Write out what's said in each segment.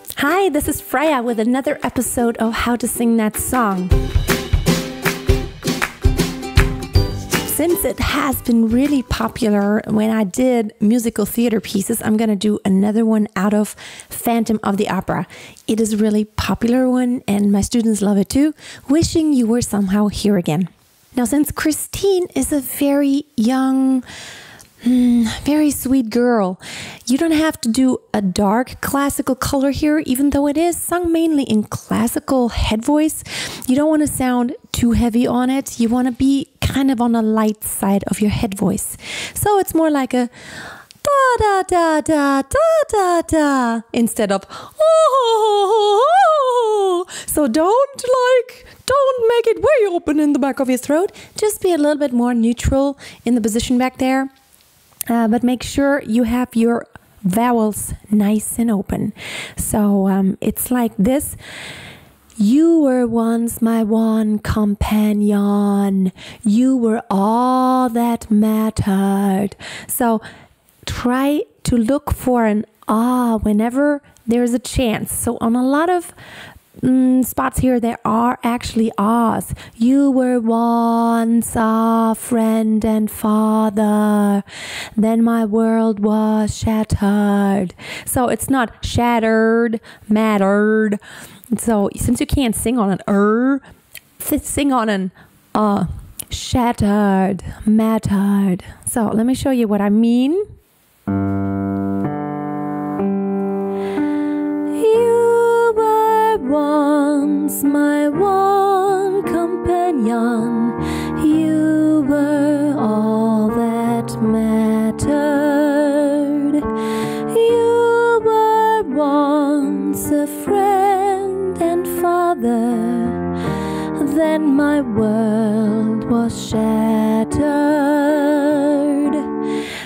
Hi, this is Freya with another episode of How to Sing That Song. Since it has been really popular when I did musical theater pieces, I'm going to do another one out of Phantom of the Opera. It is a really popular one and my students love it too. Wishing you were somehow here again. Now, since Christine is a very young, Mm, very sweet girl. You don't have to do a dark classical color here, even though it is sung mainly in classical head voice. You don't want to sound too heavy on it. You want to be kind of on the light side of your head voice. So it's more like a da da da da da da da instead of oh. So don't like don't make it way open in the back of your throat. Just be a little bit more neutral in the position back there. Uh, but make sure you have your vowels nice and open. So um, it's like this. You were once my one companion. You were all that mattered. So try to look for an ah whenever there's a chance. So on a lot of mm, spots here there are actually ahs. You were once a friend and father, then my world was shattered. So it's not shattered, mattered. So since you can't sing on an er, sing on an uh, shattered, mattered. So let me show you what I mean. Once my one companion. You were all that mattered. You were once a friend and father. Then my world was shattered.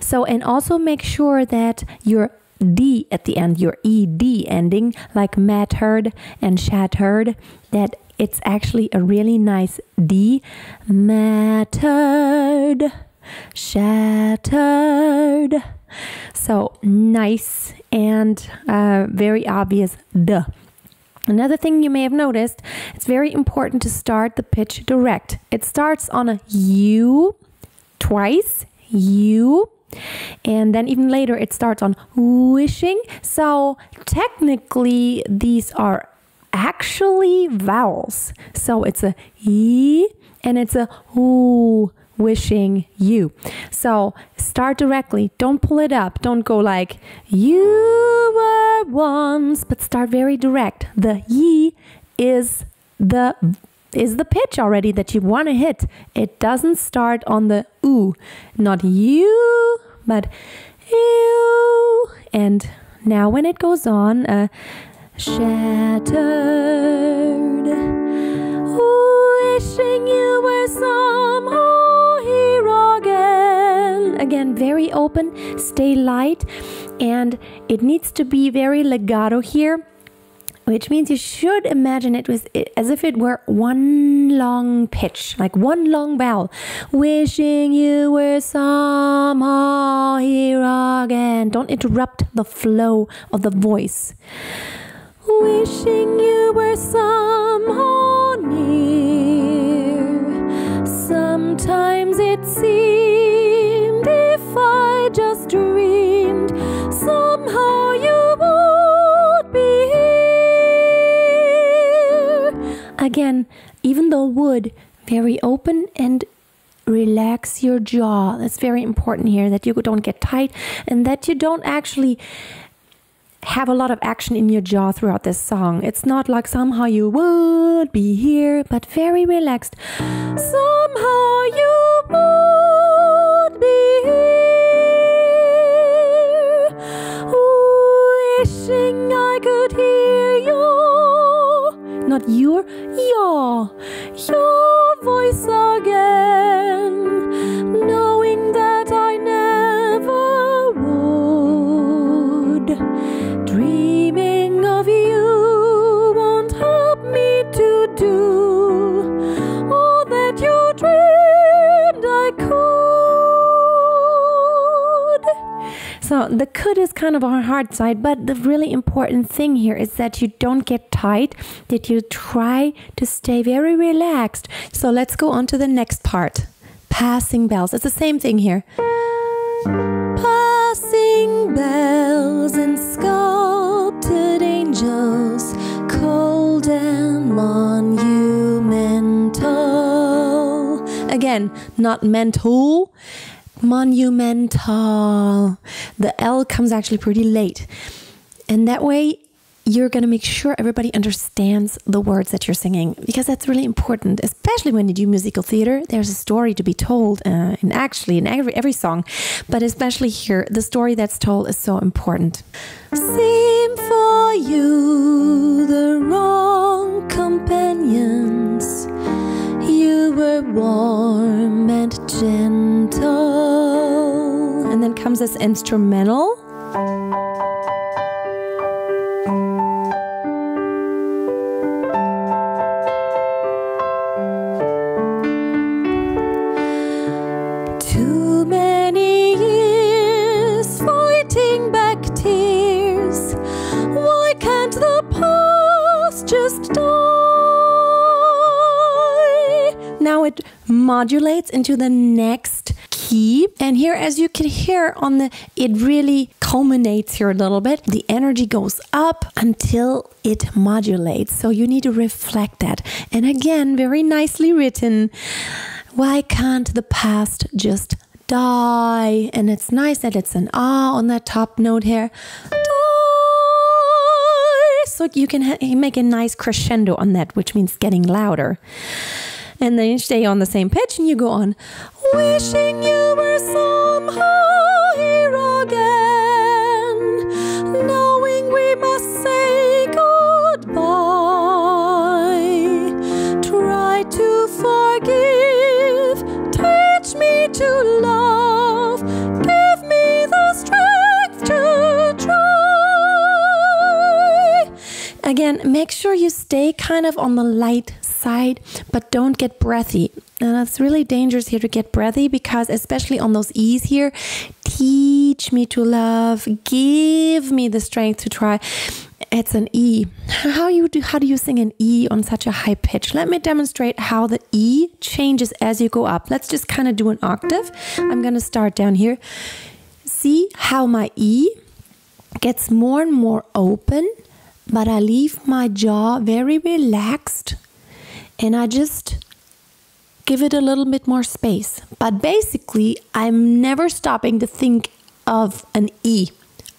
So, and also make sure that you're D at the end, your ED ending, like mattered and shattered, that it's actually a really nice D. Mattered, shattered. So nice and uh, very obvious D. Another thing you may have noticed, it's very important to start the pitch direct. It starts on a U twice, U, and then even later it starts on wishing. So technically, these are actually vowels. So it's a e and it's a ooh wishing you. So start directly. Don't pull it up. Don't go like you were once, but start very direct. The ye is the is the pitch already that you want to hit. It doesn't start on the ooh, not you, but you. And now when it goes on, uh, shattered, wishing you were somehow here again. Again, very open, stay light, and it needs to be very legato here which means you should imagine it was as if it were one long pitch, like one long bell. Wishing you were somehow here again. Don't interrupt the flow of the voice. Wishing you were somehow near. Sometimes it seemed Even though would, very open and relax your jaw. That's very important here that you don't get tight and that you don't actually have a lot of action in your jaw throughout this song. It's not like somehow you would be here, but very relaxed. Somehow you would be here, wishing I could hear. Not your, your, your voice again, the could is kind of a hard side, but the really important thing here is that you don't get tight, that you try to stay very relaxed. So let's go on to the next part passing bells. It's the same thing here. Passing bells and sculpted angels, cold and monumental. Again, not mental, monumental. The L comes actually pretty late. And that way, you're going to make sure everybody understands the words that you're singing because that's really important especially when you do musical theater there's a story to be told uh, and actually in every every song but especially here the story that's told is so important seem for you the wrong companions you were warm and gentle then comes this instrumental Too many years fighting back tears. Why can't the past just die? Now it modulates into the next And here, as you can hear on the, it really culminates here a little bit. The energy goes up until it modulates. So you need to reflect that. And again, very nicely written. Why can't the past just die? And it's nice that it's an ah on that top note here. Die. So you can make a nice crescendo on that, which means getting louder and then you stay on the same pitch and you go on wishing you were somehow here again knowing we must say goodbye. Try to forgive. Teach me to love. Give me the strength to try. Again make sure you stay kind of on the light but don't get breathy. And it's really dangerous here to get breathy because, especially on those E's here, teach me to love, give me the strength to try. It's an E. How you do how do you sing an E on such a high pitch? Let me demonstrate how the E changes as you go up. Let's just kind of do an octave. I'm to start down here. See how my E gets more and more open, but I leave my jaw very relaxed and I just give it a little bit more space. But basically, I'm never stopping to think of an E.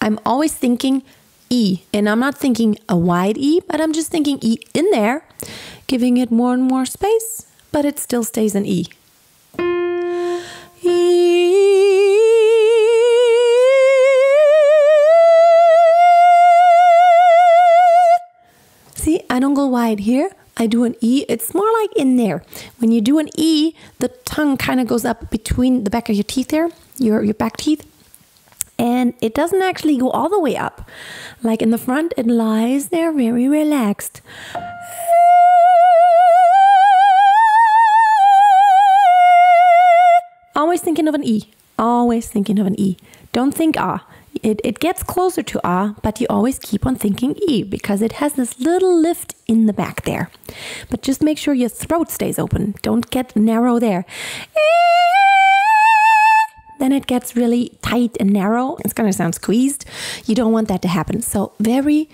I'm always thinking E, and I'm not thinking a wide E, but I'm just thinking E in there, giving it more and more space, but it still stays an E. E. See, I don't go wide here, I do an E, it's more like in there. When you do an E, the tongue kind of goes up between the back of your teeth there, your, your back teeth. And it doesn't actually go all the way up. Like in the front, it lies there very relaxed. Always thinking of an E. Always thinking of an E. Don't think ah. It, it gets closer to ah, but you always keep on thinking e because it has this little lift in the back there. But just make sure your throat stays open. Don't get narrow there. Then it gets really tight and narrow. It's going to sound squeezed. You don't want that to happen. So, very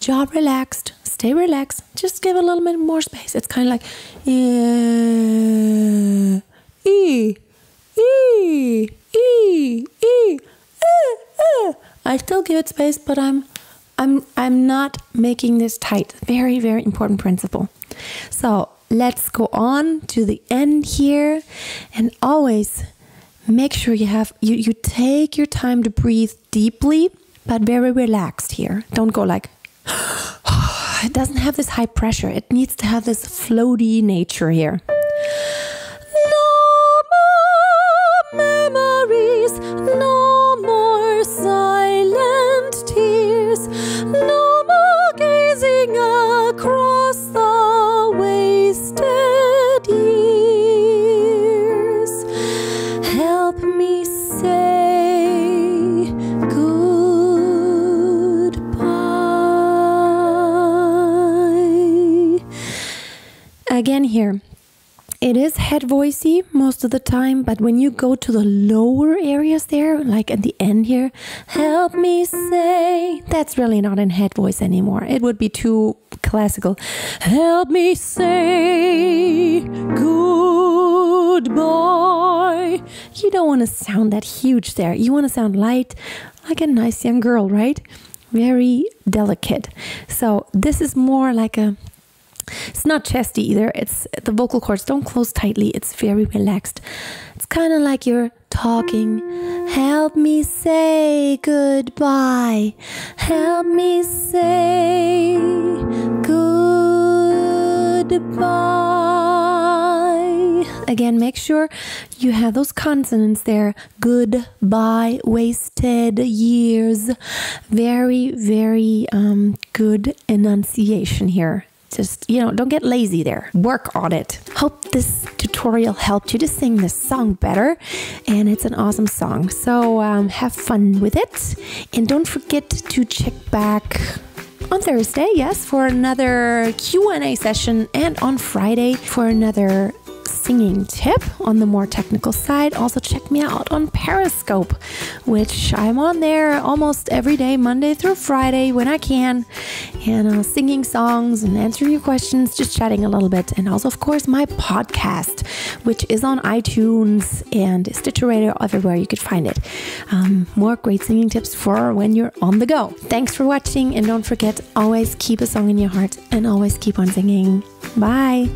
jaw relaxed, stay relaxed. Just give a little bit more space. It's kind of like e, e, e, e, e. I still give it space, but I'm I'm I'm not making this tight. Very, very important principle. So let's go on to the end here and always make sure you have you, you take your time to breathe deeply but very relaxed here. Don't go like it doesn't have this high pressure. It needs to have this floaty nature here. Again, here, it is head voicey most of the time, but when you go to the lower areas there, like at the end here, help me say, that's really not in head voice anymore. It would be too classical. Help me say goodbye. You don't want to sound that huge there. You want to sound light, like a nice young girl, right? Very delicate. So this is more like a it's not chesty either. It's the vocal cords don't close tightly. It's very relaxed. It's kind of like you're talking. Help me say goodbye. Help me say goodbye. Again, make sure you have those consonants there. Goodbye, wasted years. Very, very um, good enunciation here just you know don't get lazy there. Work on it. Hope this tutorial helped you to sing this song better. And it's an awesome song. So um, have fun with it. And don't forget to check back on Thursday, yes, for another Q&A session. And on Friday for another singing tip on the more technical side, also check me out on Periscope, which I'm on there almost every day, Monday through Friday when I can, and uh, singing songs and answering your questions, just chatting a little bit. And also, of course, my podcast, which is on iTunes and Stitcher Radio, everywhere you could find it. Um, more great singing tips for when you're on the go. Thanks for watching, and don't forget, always keep a song in your heart and always keep on singing. Bye.